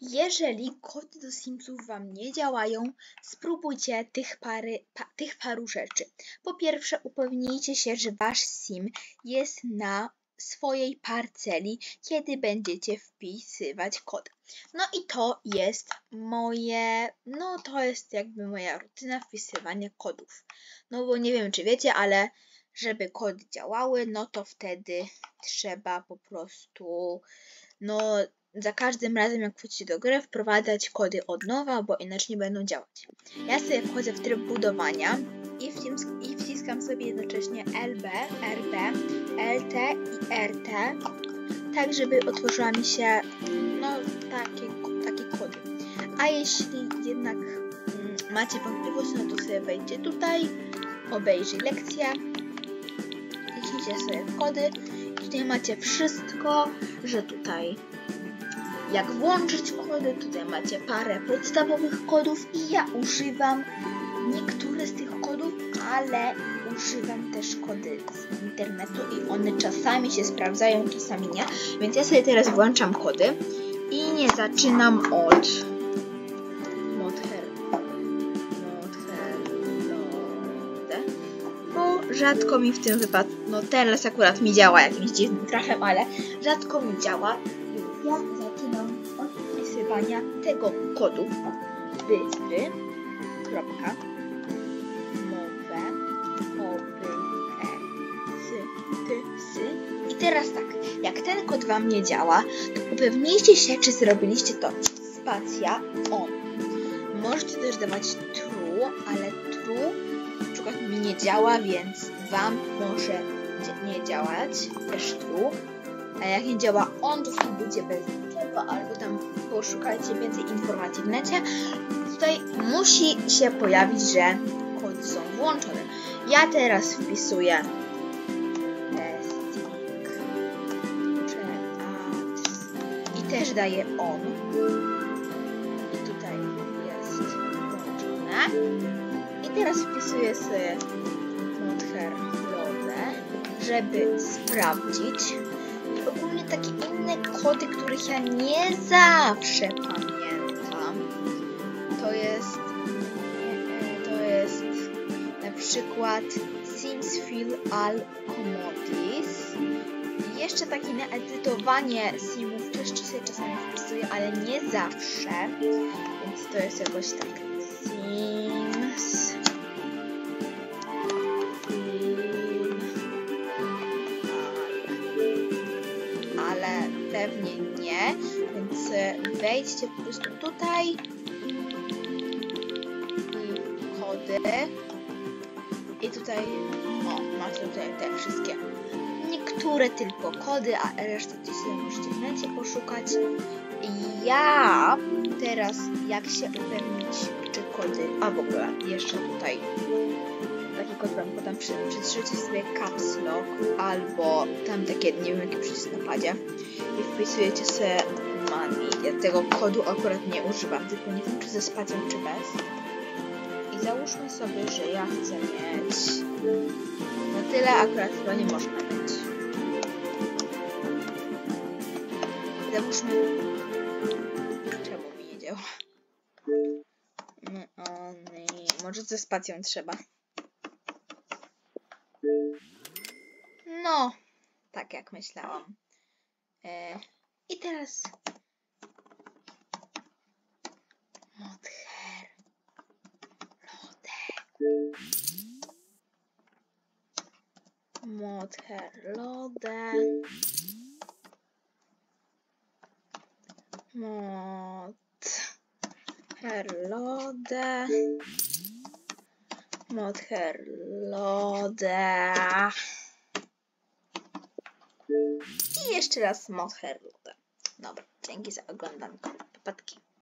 Jeżeli kody do Simsów Wam nie działają, spróbujcie tych, pary, pa, tych paru rzeczy. Po pierwsze, upewnijcie się, że Wasz Sim jest na swojej parceli, kiedy będziecie wpisywać kod. No i to jest moje, no to jest jakby moja rutyna wpisywania kodów. No bo nie wiem, czy wiecie, ale żeby kody działały, no to wtedy trzeba po prostu, no za każdym razem jak wchodzicie do gry wprowadzać kody od nowa, bo inaczej nie będą działać. Ja sobie wchodzę w tryb budowania i, wcisk- i wciskam sobie jednocześnie LB, RB, LT i RT, tak żeby otworzyła mi się no takie, takie kody. A jeśli jednak mm, macie wątpliwość, no to sobie wejdźcie tutaj, obejrzyj lekcję, kliknijcie sobie w kody i tutaj macie wszystko, że tutaj jak włączyć kody, tutaj macie parę podstawowych kodów i ja używam niektóre z tych kodów, ale używam też kody z internetu i one czasami się sprawdzają, czasami nie, więc ja sobie teraz włączam kody i nie zaczynam od bo rzadko mi w tym wypadku, no teraz akurat mi działa jakimś dziwnym trafem, ale rzadko mi działa, ja tego kodu. Wyspy kropka nowe oby e sy ty sy. I teraz tak jak ten kod wam nie działa to upewnijcie się czy zrobiliście to. Spacja on. Możecie też dawać true ale true na przykład mi nie działa więc wam może nie działać. Też true. A jak nie działa on, to spróbujcie bez niczego, albo tam poszukajcie więcej informacji w necie. Tutaj musi się pojawić, że kody są włączone. Ja teraz wpisuję testing i też daję on. I tutaj jest włączone. I teraz wpisuję sobie Modher żeby sprawdzić takie inne kody, których ja nie zawsze pamiętam. To jest to jest na przykład Sims Fill All Commodities. Jeszcze takie na edytowanie simów też sobie czasami wpisuję, ale nie zawsze. Więc to jest jakoś tak. Sims pewnie nie, więc wejdźcie po prostu tutaj. I kody. I tutaj o, macie tutaj te wszystkie niektóre tylko kody, a resztę gdzieś sobie możecie w necie poszukać. Ja teraz jak się upewnić czy kody, a w ogóle jeszcze tutaj taki kod wam podam, sobie caps lock albo tam takie, nie wiem jaki przycisk na padzie i wpisujecie sobie money. Ja tego kodu akurat nie używam, tylko nie wiem czy ze spacją czy bez. I załóżmy sobie, że ja chcę mieć na tyle akurat chyba nie można mieć. Załóżmy czemu mi nie działa. No, o, nie. Może ze spacją trzeba. No, tak jak myślałam. E, I teraz. Modher. Lode Lode i jeszcze raz Modher Lode. Dobra, dzięki za oglądanie. Popadki.